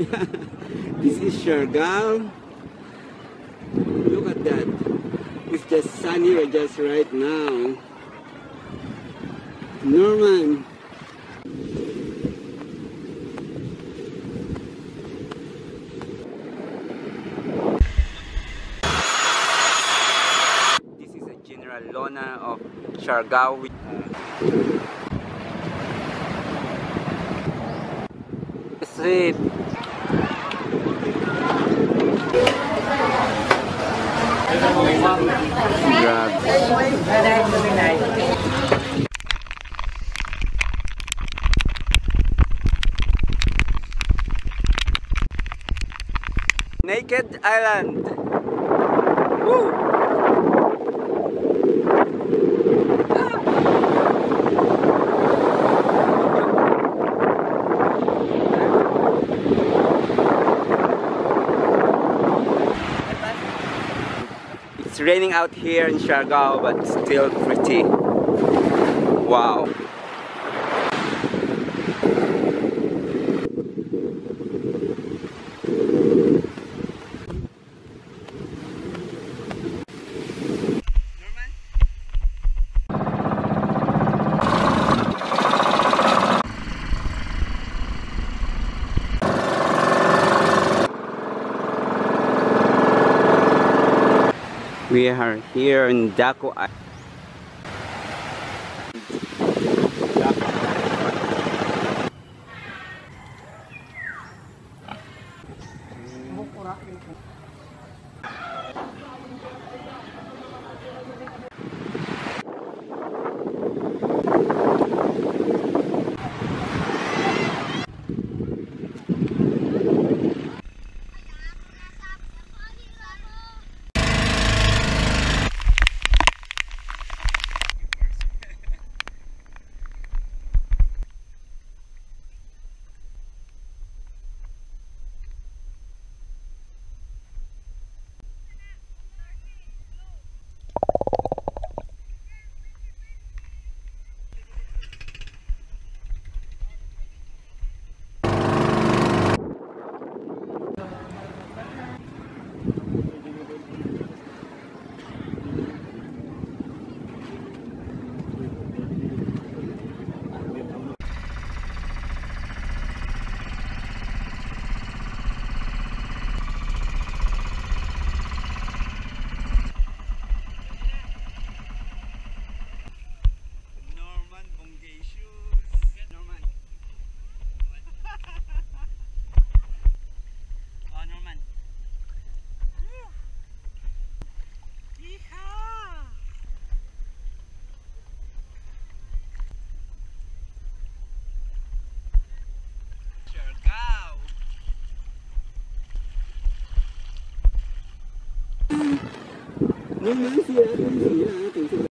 this is Siargao. Look at that. It's just sunny just right now. Norman. This is a General Luna of Siargao. with- uh, Naked Island. Woo! It's raining out here in Siargao, but still pretty. Wow. We are here in Daku Island. 你们是来蹲地的还